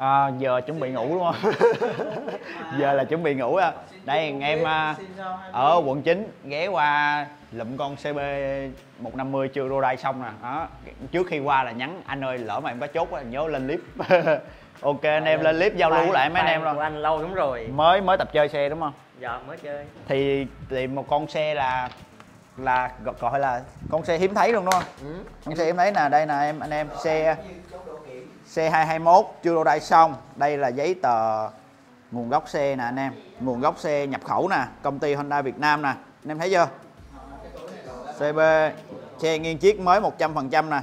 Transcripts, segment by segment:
à, giờ chuẩn bị ngủ đúng không? Giờ là chuẩn bị ngủ à. Đây em à, ở quận 9 ghé qua lụm con CB 150 chưa rô đai xong nè. Đó trước khi qua là nhắn anh ơi lỡ mà em có chốt nhớ lên clip. Ok anh em lên clip giao lưu lại mấy anh em luôn anh lâu lắm rồi. Mới mới tập chơi xe đúng không? Giờ mới chơi. Thì tìm một con xe là là gọi- gọi là con xe hiếm thấy luôn đúng không? Ừ. con xe hiếm thấy nè đây nè em anh em xe C221 chưa đô đai xong. Đây là giấy tờ nguồn gốc xe nè anh em. Nguồn gốc xe nhập khẩu nè, công ty Honda Việt Nam nè. Anh em thấy chưa? CB xe nghiên chiếc mới 100% nè.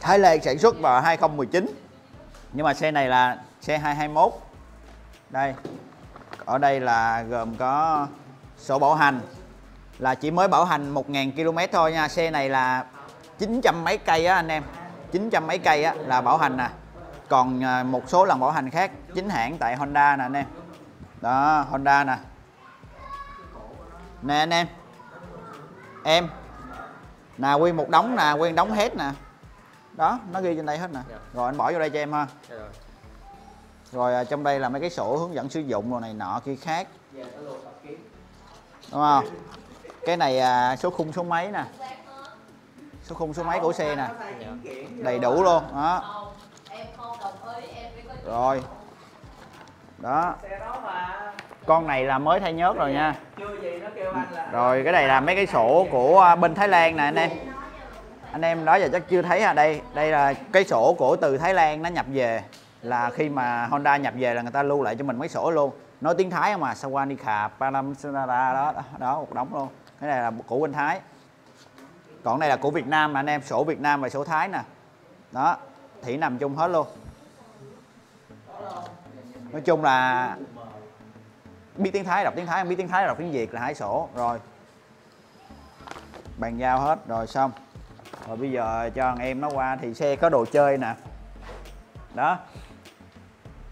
Thái Lan sản xuất vào 2019 nhưng mà xe này là xe 221 đây, ở đây là gồm có sổ bảo hành. Là chỉ mới bảo hành 1.000 km thôi nha. Xe này là 900 mấy cây á anh em. 900 mấy cây á là bảo hành nè. Còn à, một số lần bảo hành khác chính hãng tại Honda nè anh em. Đó Honda nè. Nè anh em. Em. Nè nguyên một đống nè nguyên đống hết nè. Đó nó ghi trên đây hết nè. Dạ. rồi anh bỏ vô đây cho em ha. Rồi. rồi à, trong đây là mấy cái sổ hướng dẫn sử dụng đồ này nọ kia khác. Đúng không? Cái này à, số khung số mấy nè số khung số mấy của xe nè. Đầy đủ luôn đó. Rồi. Đó. Con này là mới thay nhớt rồi nha. Rồi cái này là mấy cái sổ của à, bên Thái Lan nè anh em. Anh em đó giờ chắc chưa thấy à đây đây là cái sổ của từ Thái Lan nó nhập về. Là khi mà Honda nhập về là người ta lưu lại cho mình mấy sổ luôn. Nói tiếng Thái không mà Sawanika Panamsara đó đó một đống luôn. Cái này là của bên Thái còn này là của Việt Nam mà anh em sổ Việt Nam và sổ Thái nè. Đó thủy nằm chung hết luôn. Nói chung là biết tiếng Thái đọc tiếng Thái không biết tiếng Thái đọc tiếng Việt là hai sổ rồi. Bàn giao hết rồi xong. Rồi bây giờ cho thằng em nó qua thì xe có đồ chơi nè. Đó.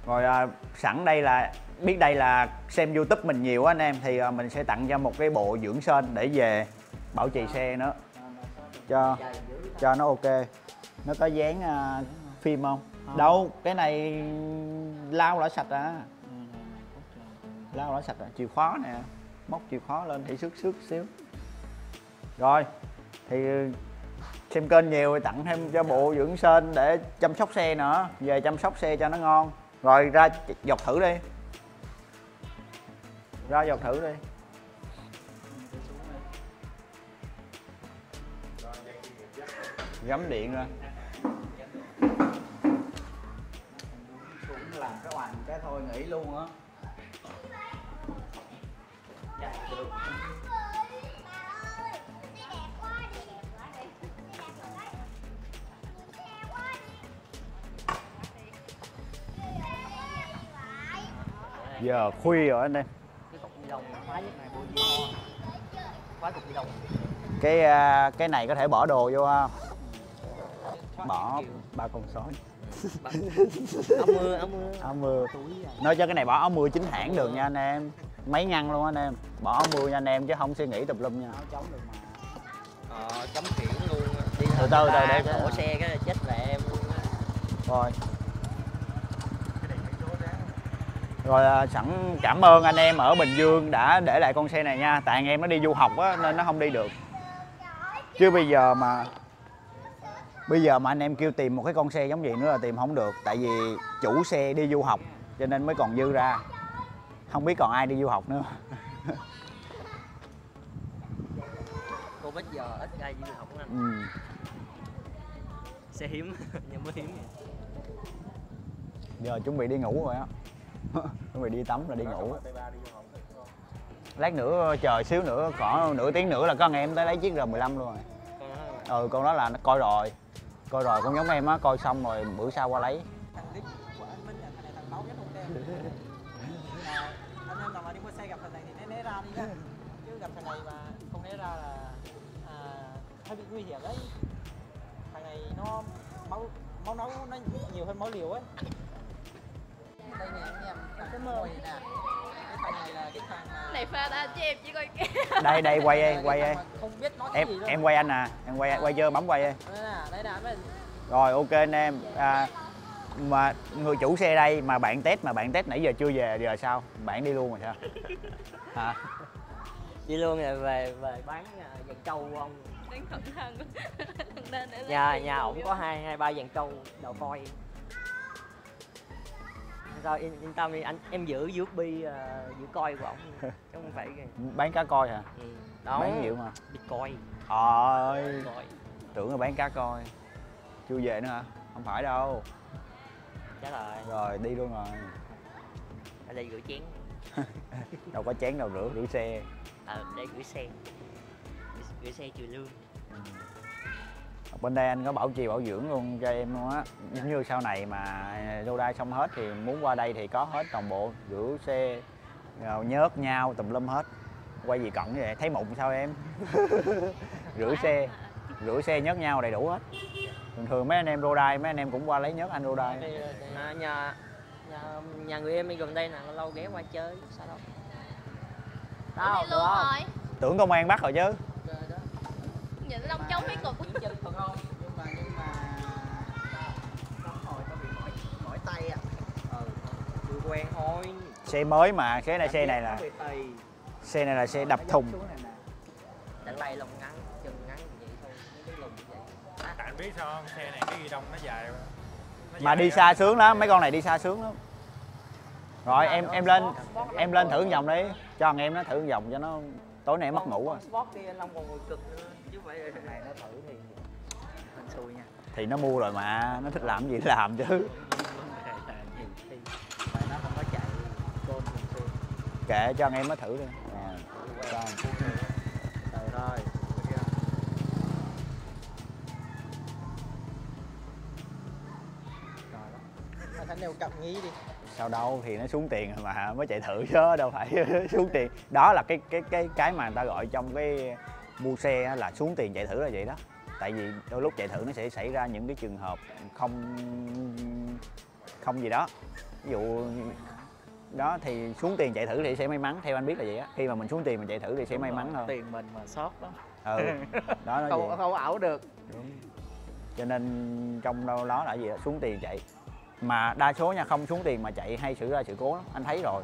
Rồi à, sẵn đây là biết đây là xem youtube mình nhiều á anh em thì à, mình sẽ tặng cho một cái bộ dưỡng sên để về bảo trì xe nữa cho cho nó ok. Nó có dán à, phim không? Đâu cái này lau đã sạch à. Lau đã sạch à. Chìa khóa nè móc chìa khóa lên thì xước xước xíu. Rồi thì xem kênh nhiều thì tặng thêm cho bộ dưỡng sên để chăm sóc xe nữa. Về chăm sóc xe cho nó ngon. Rồi ra dọc thử đi. Ra dọc thử đi gắm điện ra làm cái oằn cái thôi nghỉ luôn á. Giờ khuya rồi anh em. Cái à, cái này có thể bỏ đồ vô không bỏ ba con sói. Áo mưa áo mưa. Áo mưa. À. nói cho cái này bỏ áo mưa chính hãng được nha anh em. Mấy ngăn luôn anh em. Bỏ áo mưa nha anh em chứ không suy nghĩ tùm lum nha. Ờ, cấm khiển luôn đi Từ từ, từ để đổ xe cái là chết mẹ em rồi. Rồi à, sẵn cảm ơn anh em ở Bình Dương đã để lại con xe này nha. Tại anh em nó đi du học á nên nó không đi được. Chứ bây giờ mà bây giờ mà anh em kêu tìm một cái con xe giống vậy nữa là tìm không được tại vì chủ xe đi du học cho nên mới còn dư ra. Không biết còn ai đi du học nữa. Covid giờ ít ai đi học anh. Ừ. xe hiếm nhưng mới hiếm giờ chuẩn bị đi ngủ rồi á. Chuẩn bị đi tắm rồi đi ngủ. lát nữa chờ xíu nữa khoảng nửa tiếng nữa là có anh em tới lấy chiếc R15 luôn rồi. Ừ con đó là nó coi rồi coi rồi cũng giống em á coi xong rồi bữa sau qua lấy. Thằng anh này em nào mà đi mua xe gặp thằng này thì né né ra đi nhá chứ gặp thằng này mà không né ra là à, hơi bị nguy hiểm đấy thằng này nó máu máu nấu nó nhiều hơn máu liều ấy đây nè anh em cái mồi nè này là cái thằng mà này pha ta cho em chỉ coi kia đây đây quay em là quay cái em không biết nói cái em gì luôn em quay anh nè em quay quay chưa bấm quay em đây nè đây nè anh Minh rồi ok anh em. À, mà người chủ xe đây mà bạn test mà bạn test nãy giờ chưa về giờ sao? Bạn đi luôn rồi sao? Hả? Đi luôn rồi về về bán à, dàn trâu của ông. Đang cẩn thận nên để nhà nhà ổng có hai hai ba dàn trâu đầu coi sao yên, yên tâm đi anh em giữ USB uh, giữ coi của ổng. Chứ không phải bán cá coi hả? Ừ. đó bán nhiều mà. Bitcoin. Ơi. Coi tưởng là bán cá coi. Chưa về nữa hả? Không phải đâu. Chắc rồi. Rồi đi luôn rồi. Ở đây rửa chén. Đâu có chén đâu rửa rửa xe. Ờ đây gửi xe. Gửi xe trừ lương bên đây anh có bảo trì bảo dưỡng luôn cho em luôn á. Giống như sau này mà đai xong hết thì muốn qua đây thì có hết toàn bộ rửa xe rồi nhớt nhau tùm lum hết. Quay gì cận vậy thấy mụn sao em? Rửa xe rửa xe nhớt nhau đầy đủ hết. Thường thường mấy anh em đai mấy anh em cũng qua lấy nhớt anh đai Đây, nhà, nhà nhà người em đi gần đây nè lâu lâu ghé qua chơi sao đâu. Rồi. Tưởng công an bắt rồi chứ. Nhìn lông trống thấy cục Đứng chân còn không? Nhưng mà nhưng mà con hồi tao bị mỏi mỏi tay à? Ừ chưa quen thôi. Xe mới mà cái này xe này là xe này là xe đập thùng. đánh lay lông ngắn chân ngắn như vậy thôi cái lùn như vậy. Tại anh biết sao không? Xe này cái ghi đông nó dài mà đi xa sướng lắm mấy con này đi xa sướng lắm. Rồi em em lên em lên thử vòng đi. Cho thằng em nó thử vòng cho nó tối nay mất ngủ à anh phải này nó thử thì mình xui nha. Thì nó mua rồi mà nó thích làm gì thì làm chứ. Tại nó không có chạy côn thường xuyên kệ cho thằng em nó thử đi. À, cho. từ rồi anh nghĩ đi. Sao đâu thì nó xuống tiền rồi mà mới chạy thử chứ đâu phải xuống tiền. Đó là cái cái cái cái mà người ta gọi trong cái mua xe là xuống tiền chạy thử là vậy đó. Tại vì đôi lúc chạy thử nó sẽ xảy ra những cái trường hợp không không gì đó. Ví dụ đó thì xuống tiền chạy thử thì sẽ may mắn theo anh biết là vậy á. Khi mà mình xuống tiền mình chạy thử thì sẽ may mắn hơn. tiền mình mà sót đó. Ừ đó nó không không ảo được. Cho nên trong đâu đó là gì đó, xuống tiền chạy. Mà đa số nha không xuống tiền mà chạy hay xảy ra sự cố lắm anh thấy rồi.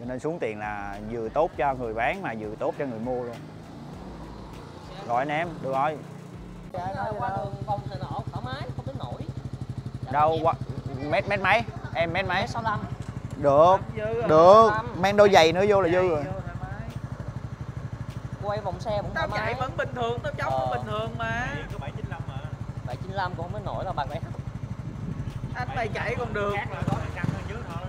Cho nên xuống tiền là vừa tốt cho người bán mà vừa tốt cho người mua luôn rồi anh em được rồi. Qua đường vòng này nọ thoải mái không đến nổi đâu qua mét mét mấy? Em mét mấy? Sáu năm được được. mang đôi giày nữa vô là dư rồi. quay vòng xe cũng tao thoải mái. chạy vẫn bình thường tao chống Ờ. vẫn bình thường mà. Điện có 795 mà. 795 cũng không đến nổi là bằng đấy anh mày chạy còn được. Khác là có thể căng hơn dưới thôi.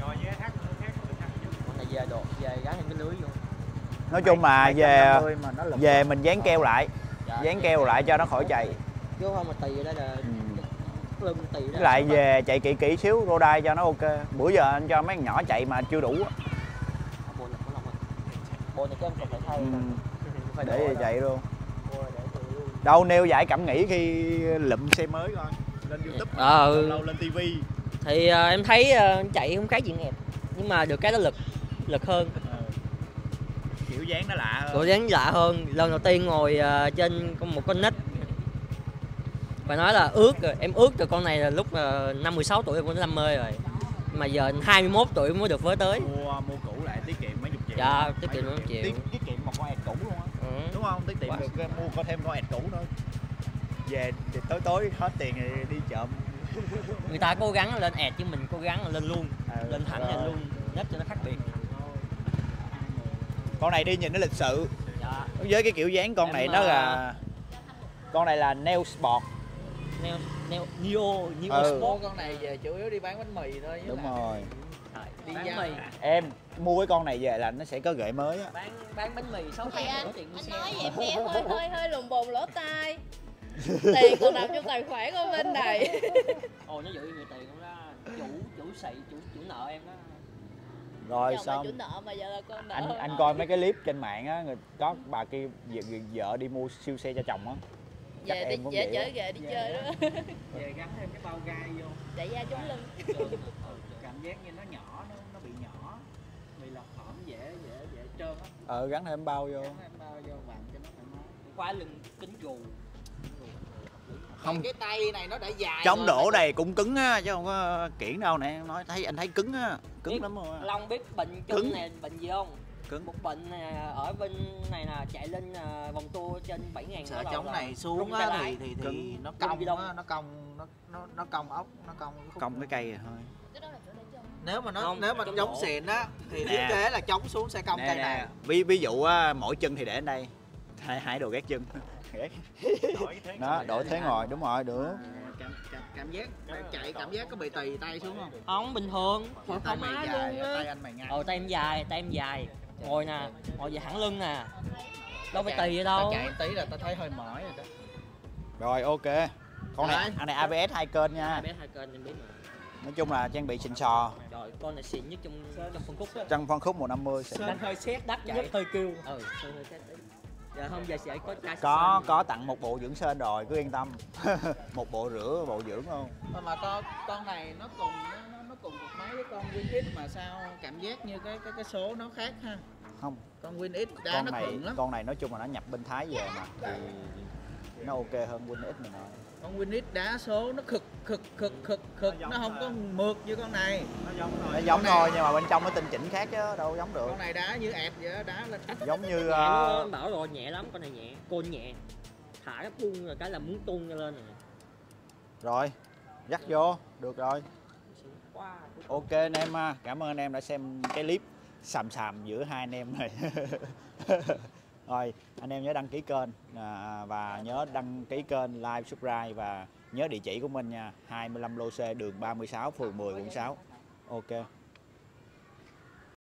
Rồi với khác nó khác nó căng dưới. Con này về độ về gắn thêm cái lưới vô nói chung là về 750 mà nó lực về mình dán keo lại. Dạ, dán keo lại cho nó khỏi chạy. Chứ không mà tì ở đây là Ừ. lưng tì với lại về chạy kỹ kỹ xíu rô đai cho nó ok. Bữa giờ anh cho mấy con nhỏ chạy mà chưa đủ phải Ừ, phải để về ra. chạy luôn. Mua để chạy luôn. đâu nêu giải cảm nghĩ khi lụm xe mới coi. Lên youtube Ờ. lâu lâu lên tivi thì ờ, em thấy ờ, chạy không khác gì nghẹp nhưng mà được cái nó lực lực hơn kiểu dáng nó lạ Cổ dáng lạ hơn. Lần đầu tiên ngồi ờ, trên con- một con nít. Phải nói là ước rồi em ước từ con này là lúc uh, năm 16 tuổi em cũng đam mê rồi. Mà giờ 21 tuổi mới được với tới. Mua mua cũ lại tiết kiệm mấy chục triệu. Dạ, tiết kiệm mấy chục triệu. tiết, tiết kiệm một con ẹt cũ luôn á. Ừ. đúng không? Tiết kiệm Quá. được mua có thêm con ẹt cũ nữa về thì tối tối hết tiền thì đi trộm. Người ta cố gắng lên ẹt chứ mình cố gắng lên luôn. Ừ, lên thẳng lên luôn. Nếp cho nó khác biệt con này đi nhìn nó lịch sự. Dạ. Với cái kiểu dáng con Em, này nó là con này là nail sport. Neo neo neo neo Ừ. sport. Con này về chủ yếu đi bán bánh mì thôi đúng rồi. Đi bán mì. Em mua cái con này về là nó sẽ có gợi mới á. Bán bán bánh mì 6 thì tháng anh tiền anh nói vậy em nghe hơi hơi hơi lùng bùng lỗ tai. Tiền còn nằm trong tài khoản của bên này. Ồ nó giữ nhiều tiền ra chủ chủ sậy chủ chủ nợ em đó rồi chồng xong. chủ nợ mà giờ là con nợ anh anh coi mấy cái clip trên mạng á người có bà kia vợ, vợ đi mua siêu xe cho chồng á. Chắc về đi em cũng về vậy chở á. ghệ đi chơi đó. Về gắn thêm cái bao gai vô. Chạy ra chống lưng. cảm giác như nó nhỏ nó nó bị nhỏ. Bị lọt hõm dễ dễ dễ trơn á. Ờ gắn thêm bao vô. Gắn thêm bao vô vặn cho nó thoải mái. Khóa lưng kính gù Không. cái tay này nó đã dài chống đổ này cũng cứng á chứ không có kiển đâu nè. Em nói thấy anh thấy cứng á cứng Biết lắm rồi Long biết bệnh Cứng. chân này bệnh gì không? Cứng. Một bệnh này ở bên này là chạy lên à, vòng tour trên 7 ngàn sợ chống này xuống á thì thì thì Cứng. nó cong á nó cong nó nó nó cong ốc nó cong cái cong cái cây rồi thôi. Cái đó là chỗ để chân nếu mà nó Không, nếu mà chống xịn á thì Nè. thiết kế là chống xuống sẽ cong cây này. Ví ví dụ á, mỗi chân thì để ở đây. Hai hai đồ ghét chân đổi thế đó đổi thế ngồi đúng rồi được. Cảm, cảm, cảm giác chạy cảm giác có bị tì tay xuống không? Không bình thường. Thoải tay mái mày luôn dài tay anh mày ngay ờ tay em dài tay em dài. Ngồi nè ngồi về thẳng lưng nè. Đâu phải tì vậy đâu. chạy tí là tao thấy hơi mỏi rồi đó. Rồi ok. Con này Rồi. anh này ABS hai kênh nha. Bé hai kênh em biết mà nói chung là trang bị xịn sò. Trời con này xịn nhất trong trong phân khúc á trong phân khúc 150 xịn Sơn hơi xét đắt chạy hơi kêu ừ hơi hơi giờ không giờ sẽ có có sơn. có tặng một bộ dưỡng sên rồi cứ yên tâm. Một bộ rửa bộ dưỡng không mà, mà con con này nó cùng nó, nó, cùng một máy với con Win X mà sao cảm giác như cái cái cái số nó khác ha? Không. Con Win X đá con nó này lắm. con này nói chung là nó nhập bên thái về mà thì nó ok hơn Win X mình nói con Win X đá số nó khực khực khực khực khực. Nó không có mượt như con này. Nó giống nó rồi giống này- thôi nhưng mà bên trong nó tinh chỉnh khác chứ đâu giống được. Con này đá như ẹt vậy đó, đá lên. Giống như không? bảo rồi nhẹ lắm con này nhẹ. Côn nhẹ. Thả cái buông rồi cái là muốn tung ra lên rồi. Rồi dắt vô. Được rồi. Ok anh em ha. cảm ơn anh em đã xem cái clip xàm xàm giữa hai anh em này rồi anh em nhớ đăng ký kênh à, và nhớ đăng ký kênh like subscribe và nhớ địa chỉ của mình nha. 25 lô C đường 36 phường 10 quận 6 ok.